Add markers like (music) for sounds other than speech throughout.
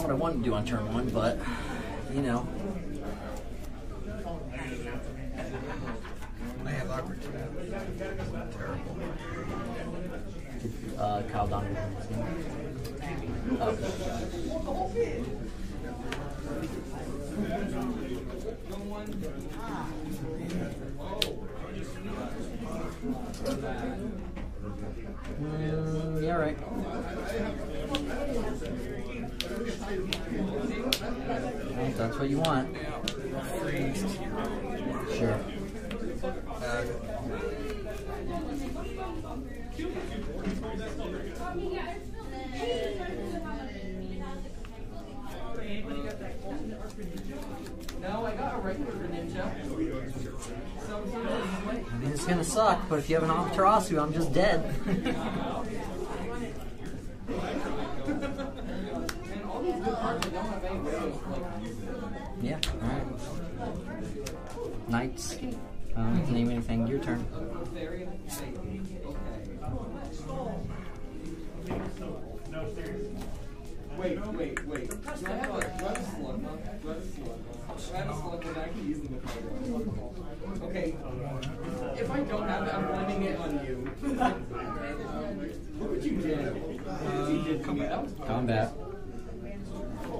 not what I wanted to do on turn one, but you know. Uh, Kyle Donovan. Oh. Mm, yeah, right. That's what you want. Sure. No, I got a regular Greninja. So, I mean, it's gonna suck, but if you have an Amaterasu, I'm just dead. (laughs) and all these good cards I don't have any videos. Yeah, alright. Knights. I don't name anything. Your turn. very, like, okay. Wait, wait, wait. Do I have a, do I have a slug monk? Do I have a slug? Do I have a slug monk? I can use them with my Okay. If I don't have it, I'm blaming it on you. (laughs) What you. Look you did to me. Combat.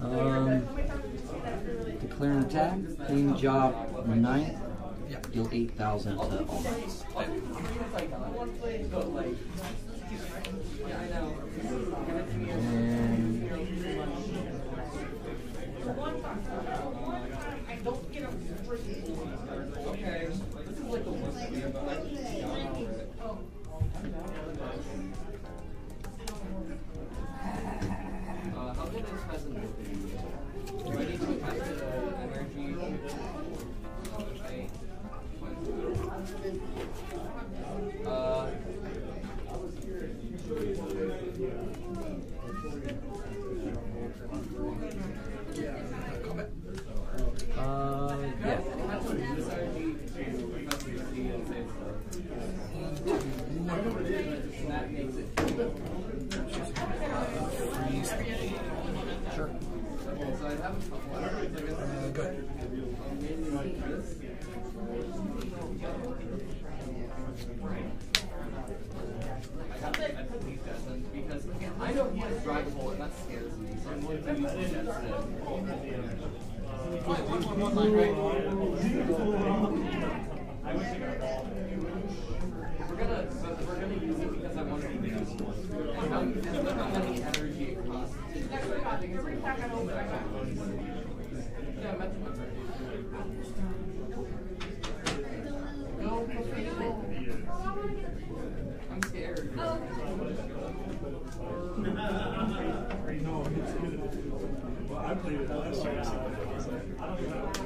Um, declare an attack. Name job knight. Deal 8,000 to all. And and that scares me, so I'm going to one one? We're gonna, we're gonna use it because I want to be useful. don't know.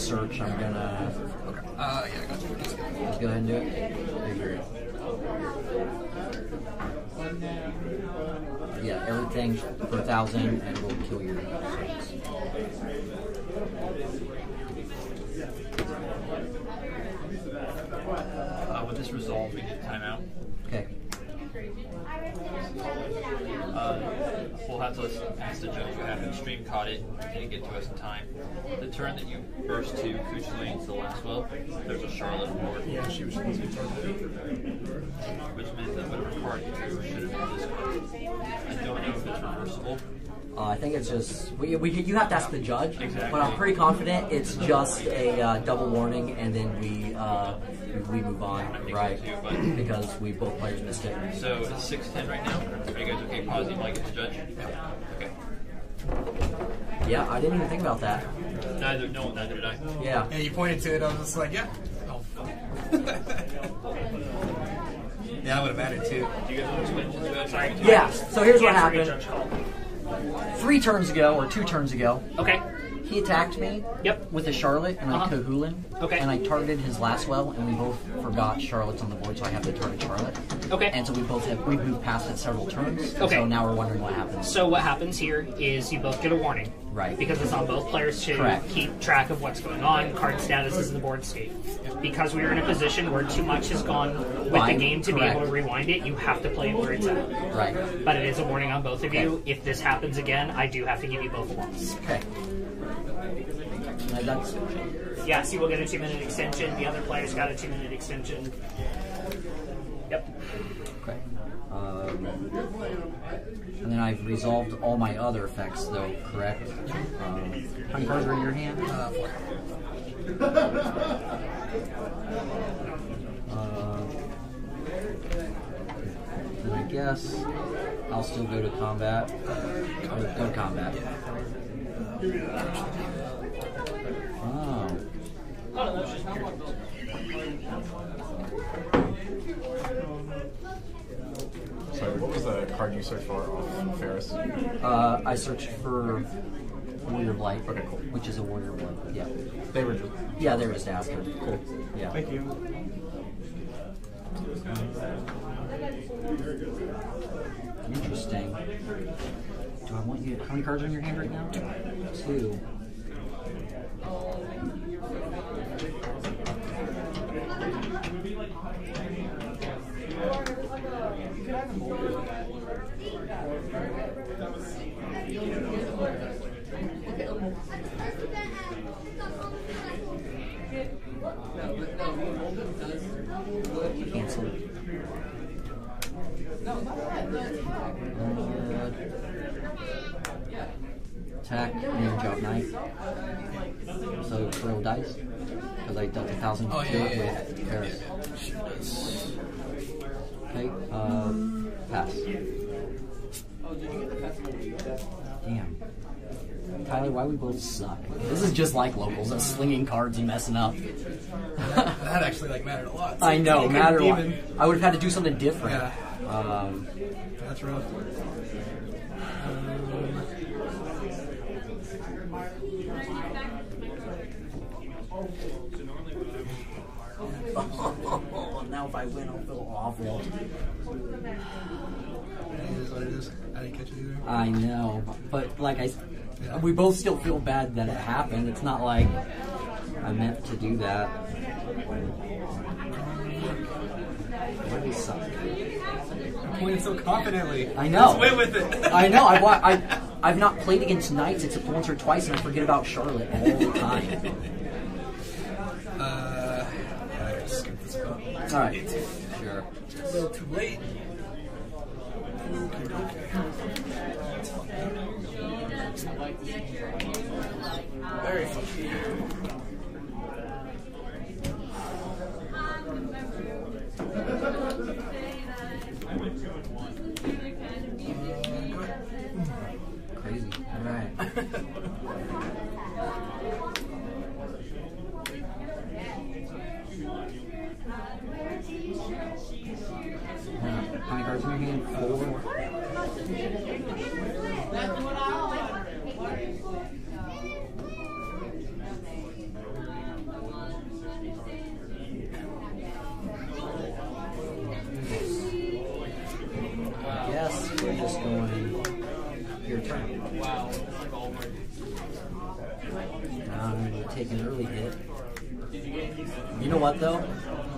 search. I'm gonna Okay. Uh, yeah, I got you. Let's go ahead and do it. Agree. Yeah, everything for a thousand, and we'll kill your. Uh, with this resolve, we get timeout. Okay. Uh, we'll have to ask the judge what happened. Stream caught it, didn't get to us in time. The turn that you burst to Cooch Lane's the Lasswell, there's a Charlotte board. Yeah, she was supposed to be targeted. Which meant that whatever card you drew should have been this card. I don't know if it's reversible. Uh, I think it's just we, we you have to ask the judge, Exactly. but I'm pretty confident it's just a uh, double warning, and then we uh, we move on, right? so too, but- Because we both players missed it. So it's 610 right now. Are you guys okay pausing while I get the judge? Okay. Yeah, I didn't even think about that. Neither, no, neither did I. Yeah. Yeah, you pointed to it. I was just like, yeah. Oh. (laughs) yeah, I would have added too. Do you guys want to explain to the judge? Yeah. So here's what happened. Three turns ago, or two turns ago, Okay. He attacked me. Yep. With a Charlotte and Uh-huh. I Cú Chulainn. Okay. And I targeted his Lasswell, and we both forgot Charlotte's on the board, so I have to target Charlotte. Okay. And so we both have we've moved past it several turns. Okay. So now we're wondering what happens. So what happens here is you both get a warning. Right. Because it's on both players to Correct. keep track of what's going on, card statuses in the board state. Because we are in a position where too much has gone with the game to be able to rewind it, you have to play it where it's at. Right. But it is a warning on both of you. If this happens again, I do have to give you both a once. Okay. Uh, so you will get a two minute extension. The other players got a two minute extension. Yep. okay. Um, and then I've resolved all my other effects, though. Correct. Um, how many cards are in your hand? Uh, four. Uh, and I guess I'll still go to combat. Or go to combat. Sorry, what was the card you searched for off Ferris? Uh, I searched for Warrior of Light, Okay, cool. which is a Warrior of Light. Yeah. They were just. Yeah, they were just asking. Cool. Yeah. Thank you. Interesting. Do I want you? How many cards are in your hand right now? Two. Cancel. Uh, attack and job knight. So roll dice because I dealt a thousand Oh, to yeah, yeah, yeah. with Paris. Okay, uh, pass. Damn. Tyler, why we both suck? This is just like locals, us slinging cards and messing up. (laughs) That actually like mattered a lot. I know, You couldn't matter what. even- I would have had to do something different. Yeah. Um, That's rough. Oh, now if I win, I'll feel awful. It is what it is. I didn't catch it either. I know, but like I, s- we both still feel bad that it happened. It's not like I meant to do that. Why do we suck? I'm pointing so confidently. I know. Let's win with it. I know. I, I I've not played against Knights except once or twice, and I forget about Charlotte all the time. Uh, yeah, I gotta skip this one. All right, sure. A little too late. Very funny. Crazy. All right. How many cards in your hand? Four. Yes, we're just going. Your turn. Wow, it's like all over. I'm going to take an early hit. You know what though?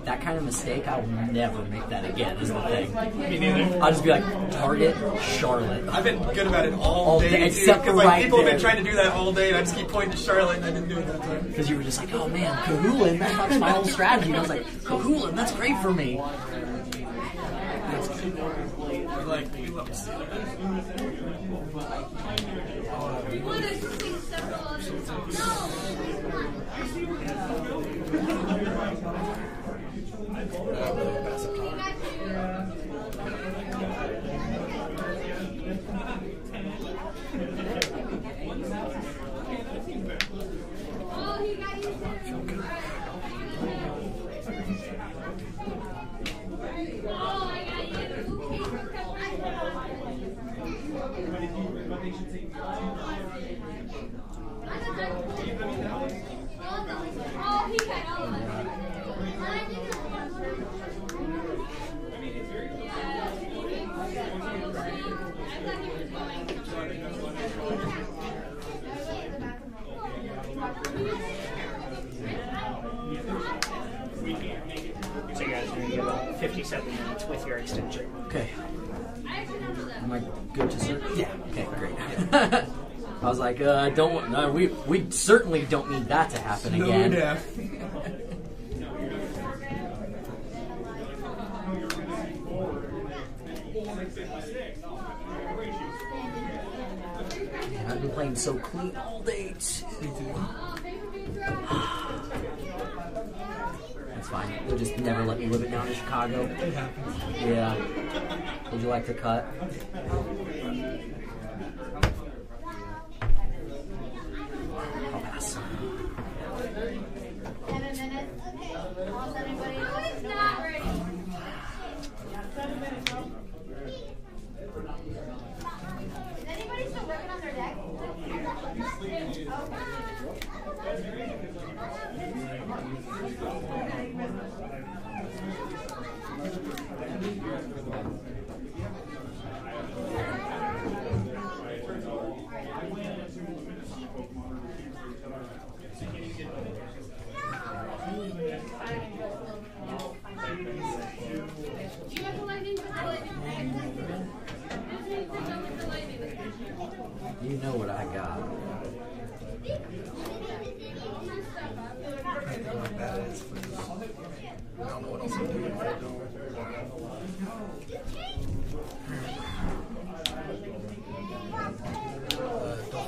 That kind of mistake, I will never make that again. Is the thing. Me neither. I'll just be like, target Charlotte. I've been good about it all, All day, day, except for 'cause, like, right people have been trying to do that all day, and I just keep pointing to Charlotte, and I didn't do it that time. Because you were just like, oh man, Cú Chulainn, that's my whole strategy. And I was like, Cú Chulainn, that's great for me. We're like, we love to see that. Oh, he got all of So you guys are going to get about 57 minutes with your extension. Okay. Am I good to start? Yeah. Okay, great. (laughs) I was like, uh, don't. want, No, we we certainly don't need that to happen No again. death. Man, I've been playing so clean all day too. That's fine. They'll just never let me live it down in Chicago. It happens. Yeah. Would you like to cut? I'll pass. Is anybody still working on their deck? Do you have the lightning? The lightning? The lightning. You know what I got. I.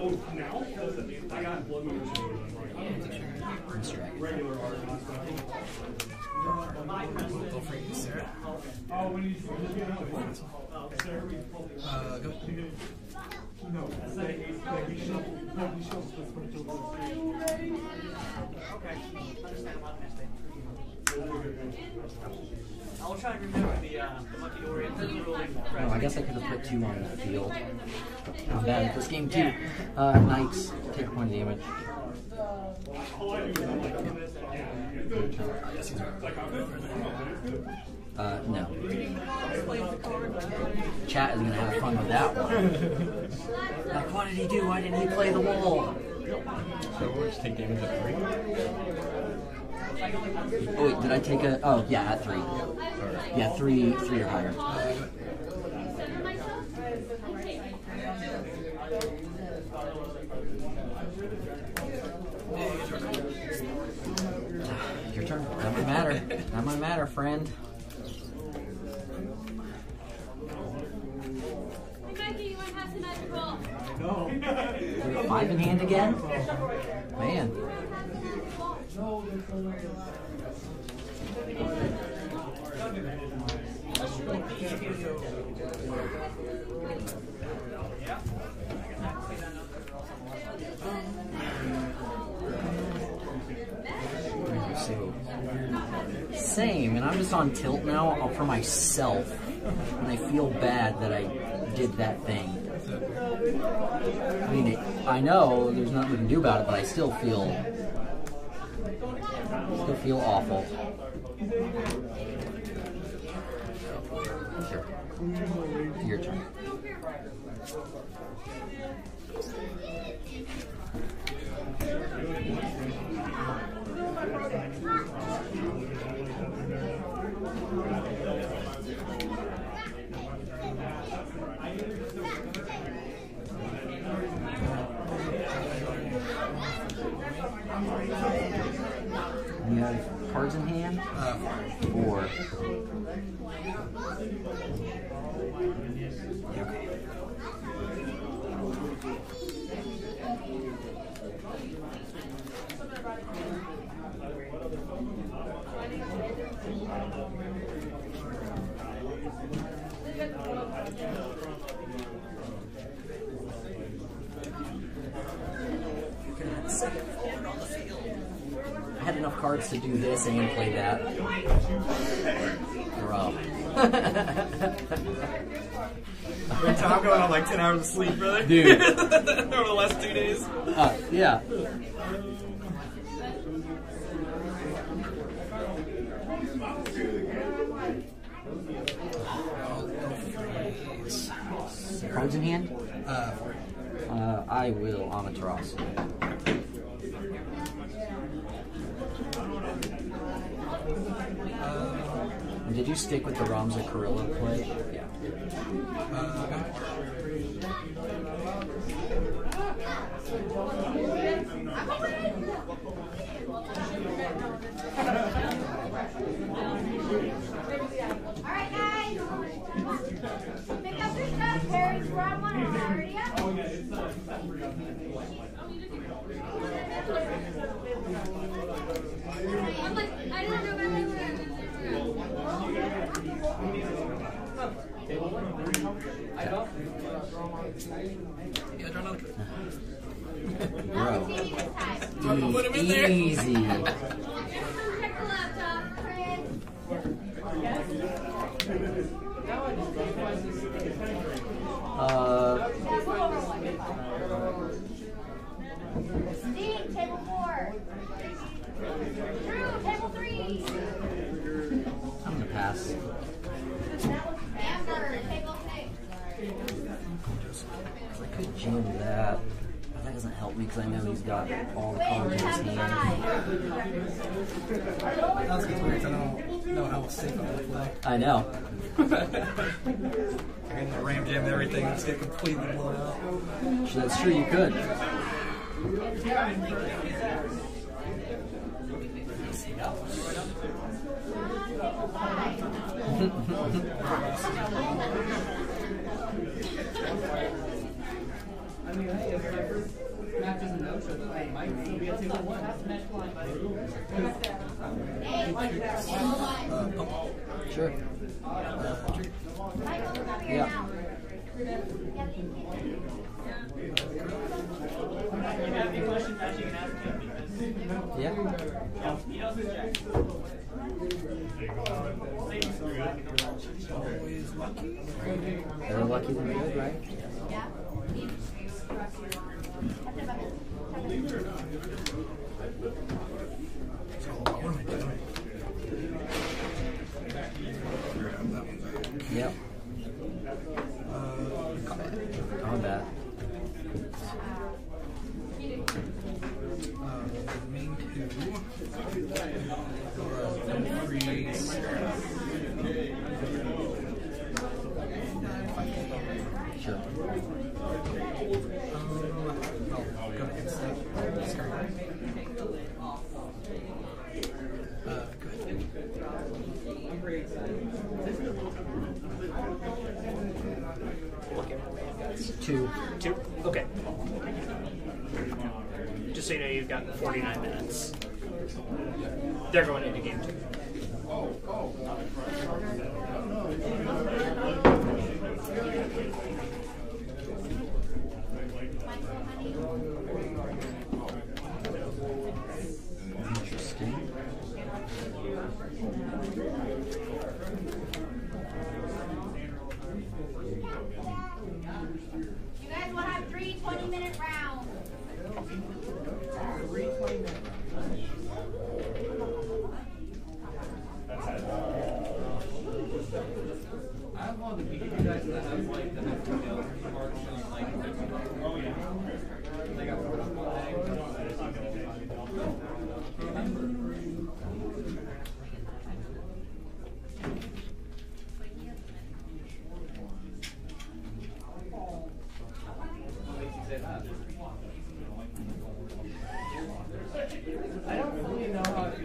Oh, now? I got blood moon. No. I'll try and I guess I could have put two on the field. I'm bad this game too. Uh, Knights take of damage. Uh, no. Chat is gonna have fun with that one. Like, what did he do? Why didn't he play the wall? So we'll just take damage at three. Oh wait, did I take a? Oh yeah, at three. Yeah, three, three or higher. Your turn. That might matter. (laughs) That might matter, friend. Becky, you want have some roll? You Five in hand again? Man. So, same, and I'm just on tilt now uh, for myself, and I feel bad that I did that thing. I mean, it, I know there's nothing we can do about it, but I still feel, still feel awful. Sure. Your turn. You have cards in hand? Four. Okay. I had enough cards to do this and play that. Bro. I'm going on like 10 hours of sleep, brother. Dude. (laughs) Over the last two days. Uh, yeah. Cards in hand? Uh, Uh, I will Amaterasu. Did you stick with the Ramza Gorilla play? Uh, yeah. Alright, guys. Pick up your stuff. Carrie's round one. Is that already up? I'm like, I don't know where Bro. Put him in there. Easy. Check the laptop. Chris. Uh, Steve, table four. Drew, table three. I'm gonna pass. Amber, table six. I could jam that. But that doesn't help me because I know he's got all the cards in his Table hand. five. That's gets weird to know, know I'm gonna know. I can ram jam everything and just get completely blown out. That's true, you could. I mean, hey, if my first match is (laughs) a no-show, then I might (laughs) still be at table one. Sure. Yeah. Yeah. Better lucky than good, right? So, what am I doing? Grab that one back. Yep. Uh, Combat. uh, the main two. Uh, freeze. Sure. Um, oh, go to instant. Discard. Uh, go ahead. Two. Two? Okay. Just so you know, you've got 49 minutes. They're going into game two. Interesting. You guys will have three 20 minute rounds. I have one of the people you guys that have like the next email March and like Oh yeah. They got put up on I don't really know how to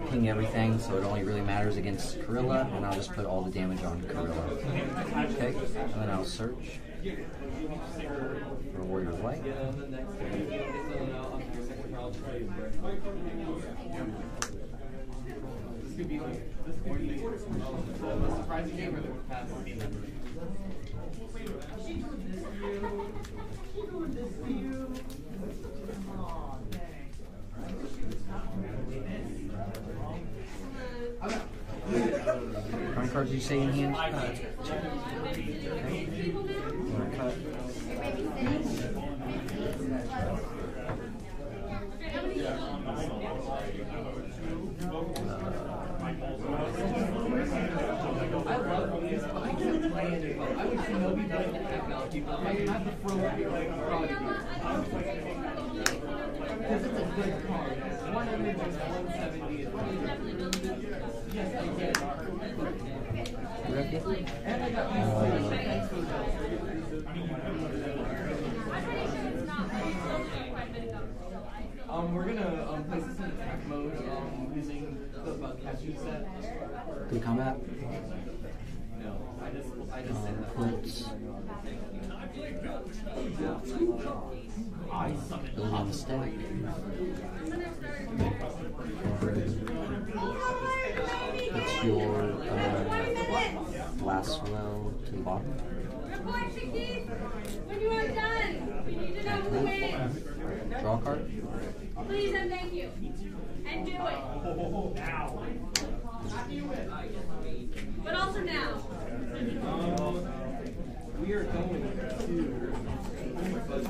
uh, everything so it only really matters against Gorilla, and I'll just put all the damage on Gorilla. Okay, and then I'll search for Warrior. This How many cards did you say in hand? Okay. Wanna cut? I love these, but I can't play any of them. I would Shinobi play the heck out of people. If I had the Fro would like Froggy. Because it's a good card. One image is 170. Yes, I get it. And I got these thanks for the Um, we're gonna um, place this in attack mode um, using the bug catching set. Good combat. No, I just I just Uh, said that. Put Billy on the stack. It's your uh, Lasswell to the bottom. Report 60 when you are done. We need to know who wins. Draw a card. Please and thank you. And do it. Now. But also now. We are going to Because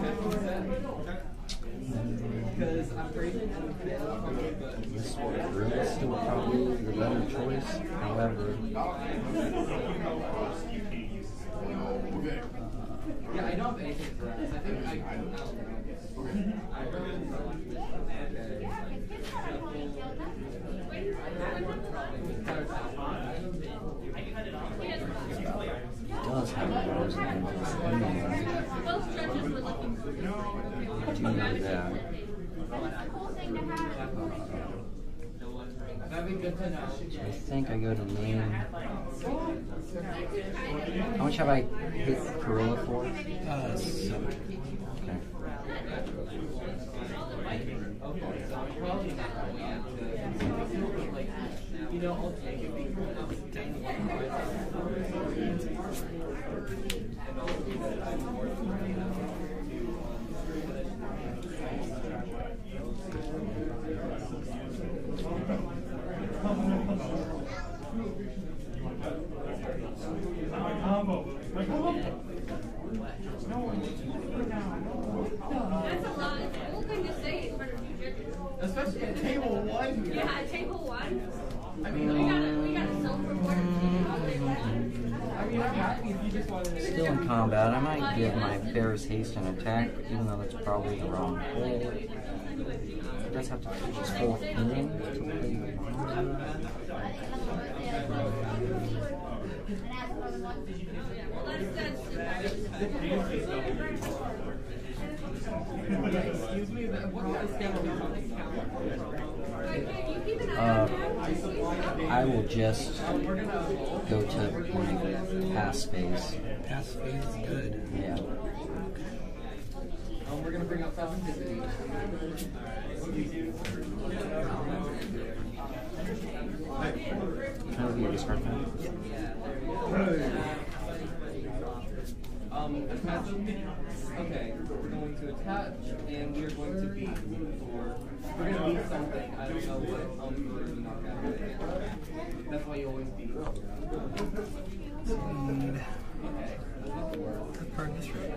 I'm This Gorilla's still probably the better choice. However, Yeah, I don't have anything for that. I think I. I it does just have those against this email. Both judges were looking for I do know that. whole thing to have. That'd be good to know. I think I go to name. How much have I hit Corolla for? Uh, seven. Okay. You know, I'll take it because That's a lot. It's a cool thing to say in front of two judges. especially at table one. Yeah, table one. I mean, We got a, we got a self-reported all day long. I mean, I'm happy if you just wanted to. Still in combat, I might give my Bear's haste an attack, even though that's probably the wrong play. It does have to pitch his fourth inning to play that's. Excuse me, the keep an eye Uh. I will just go to my pass phase. Pass phase is good. Yeah. Um, we're gonna bring out sensitivity. Can I review your discard pad? Um, attach. Okay, we're going to attach, and we are going to beat for. We're gonna beat something. I don't know what. We're gonna knock out. That's why you always beat. Need Okay. the card history.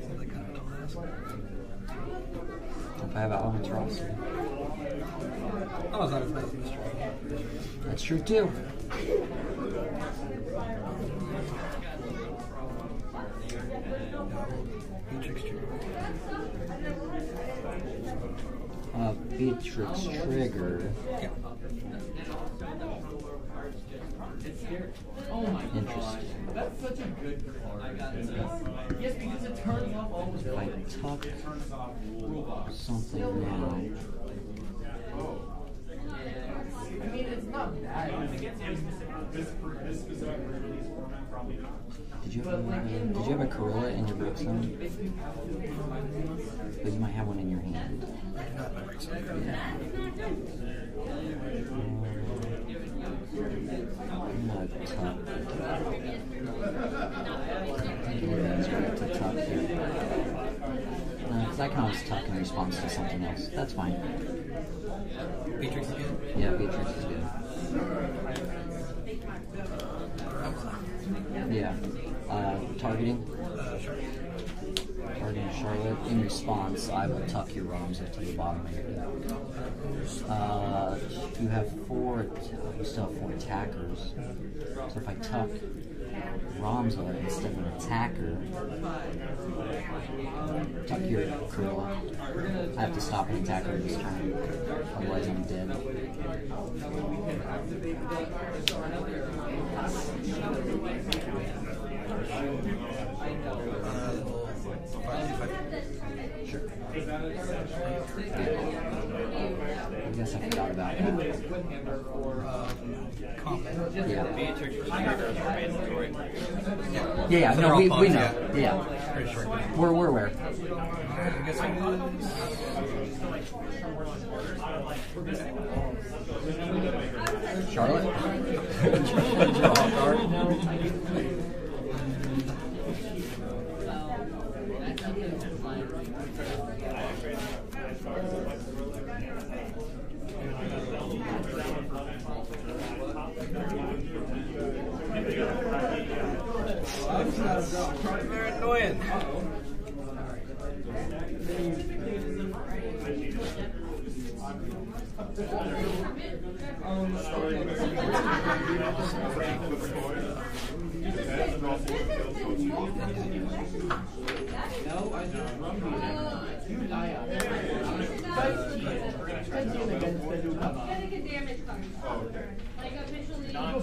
So kind of don't. If I have Albatross. Oh, it's not as bad as. That's true too. Beatrix Trigger. Uh, Beatrix Trigger. Yeah. Oh my god. Interesting. That's such a good card. Yes, because it turns off all the If I buildings. tuck Robots. something now. I mean, it's not bad. This, this specific release format, probably not. Did you have a, uh, did you have a Corolla in your break zone? But you might have one in your hand. Not my break zone. I'm gonna tuck. Right to tuck here. Because I can always tuck in response to something else. That's fine. Beatrix is good. Yeah, Beatrix is good. Yeah. Uh, targeting. Targeting Charlotte. In response, I will tuck your Ramza to the bottom of your deck. Uh, you have four. You still have four attackers. So if I tuck Ramza instead of an attacker, tuck your Corolla. I have to stop an attacker this turn. Otherwise, I'm dead. Uh, well, five, five. Sure. I guess I forgot about that. Yeah. Beatrix Trigger is mandatory. Yeah. Yeah, yeah, So no, we, we know. Yeah. Pretty. We're, we're aware. I guess I Charlotte? (laughs) (laughs)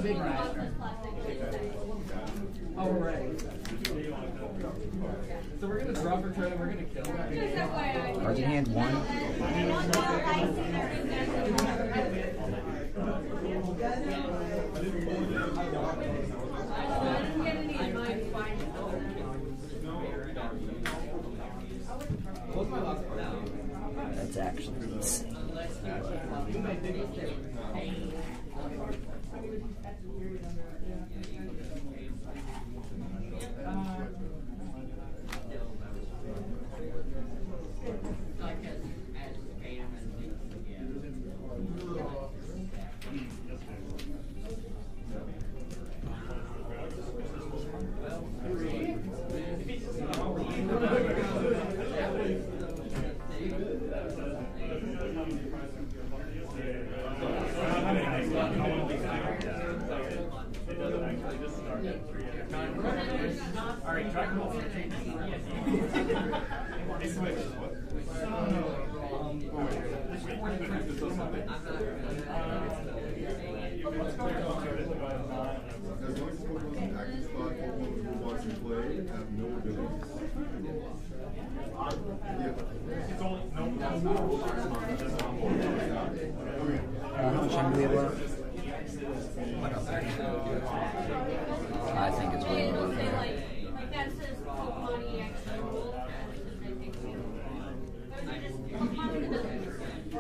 big rider. All right. So we're gonna drop her train. We're gonna kill her. Are you hand one? That's actually insane would be at the period under yeah.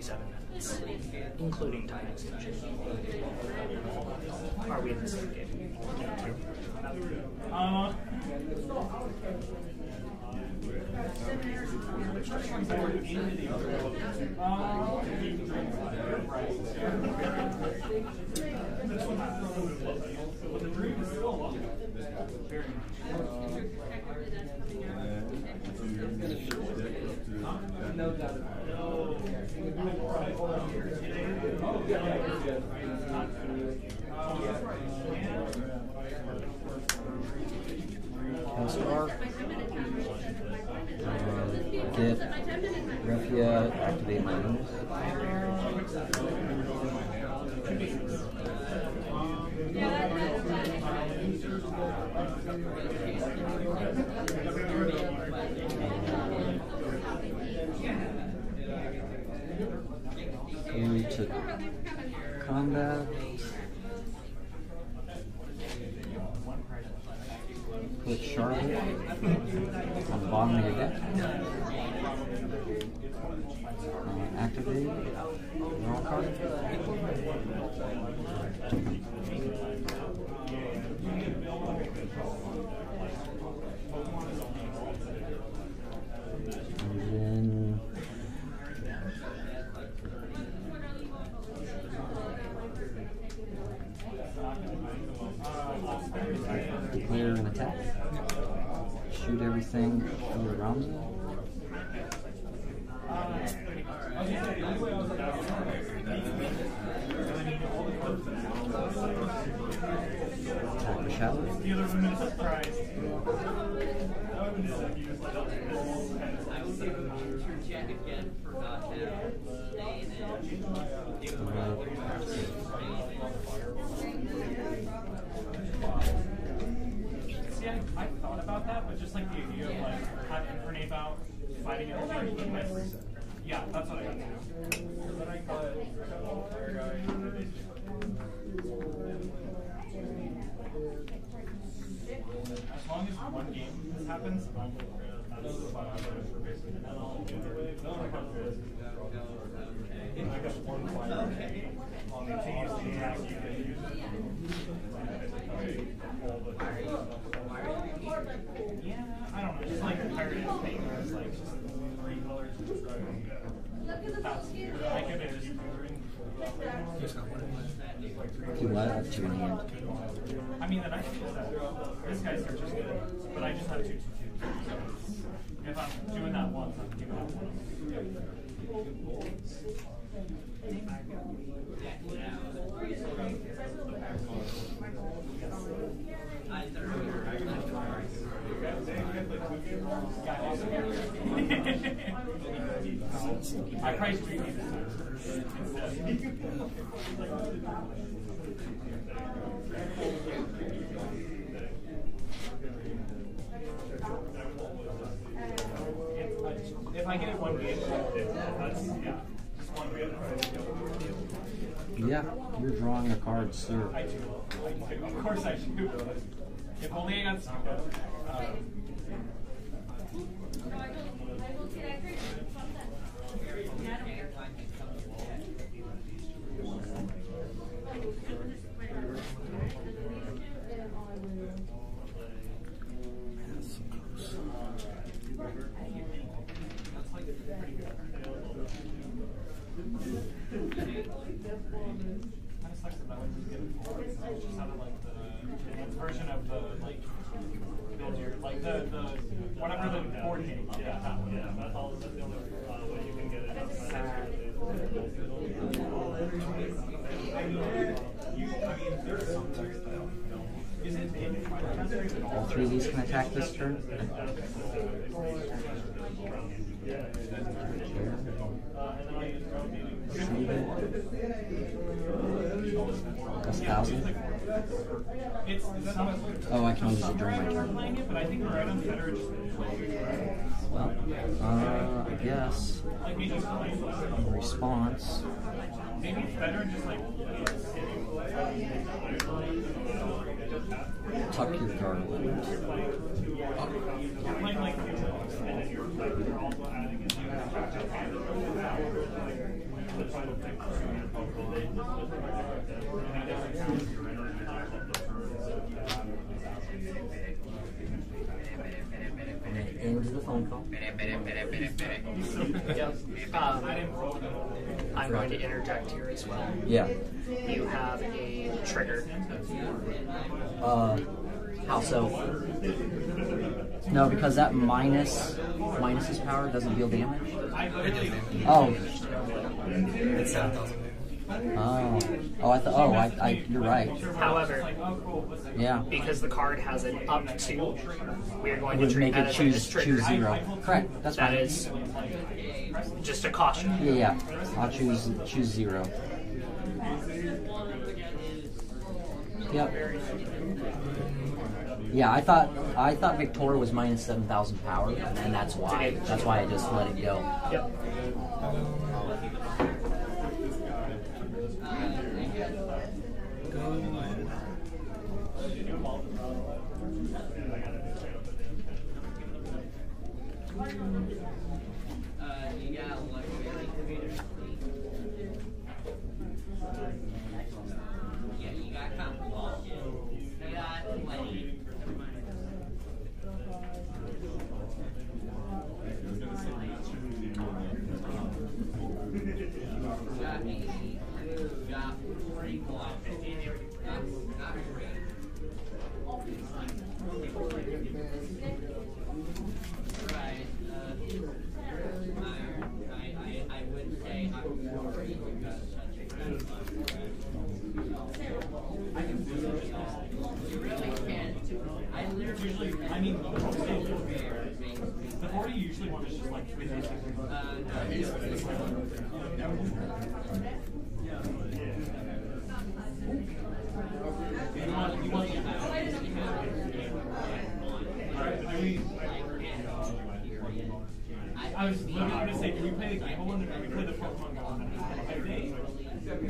37 minutes, including time extension. Are we in the same game? Uh, no doubt about it. to combat. Put Charlotte on the bottom of. Uh, activate. Draw card. everything around it. Attack the shallow. That would about that, but just like the idea of like having Grenade out, fighting and like, yeah, that's what I got to do. As long as one game this happens, I'm for I'll do one. Fire on the team. you can use it. Yeah, I don't know. Just like pirate thing where it's like just three colors and just I could have just Just got one in You what? I have two in hand. I mean, the nice thing is that this guy's search is good, but I just have two, two, two. So if I'm doing that once, I'm giving out one. I probably should read these If I get it one game, that's, yeah. Yeah, you're drawing a card, sir. I. Of course I do. If only I got stupid. Um, These can attack this turn. That's thousand. Oh, I can use it during my turn. just Well, uh, I guess just in response. Maybe it's better just like Tuck your garland. you're playing and then you're like you're also adding in And then end the phone call. Yep. Um, I'm going to interject here as well. Yeah. You have a trigger. Uh, how so? No, because that minus minus his power doesn't deal damage. Oh. It's seven thousand. Oh. Oh, I thought. Oh, I, I. You're right. However, Yeah. because the card has an up to, we are going to Would treat make that it as choose choose zero. Correct. That's That fine. is just a caution. Yeah, yeah. I'll choose choose zero. Yep. Yeah, I thought I thought Victoria was minus seven thousand power, and that's why that's why I just let it go. Yep. Go ahead. usually I mean the forty usually one is just like three You want you want I was literally gonna say, can we play the game one or can we play the Pokemon Go one? I think. Because that one looks great. That one looks great.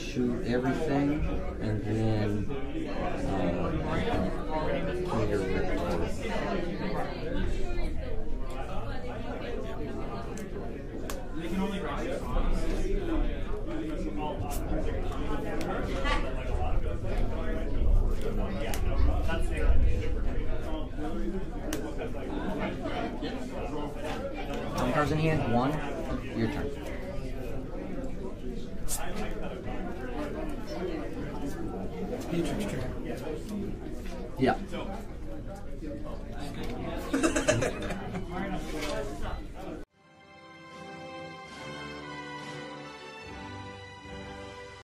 shoot everything, and then uh, super How many cards in hand? One. Your turn.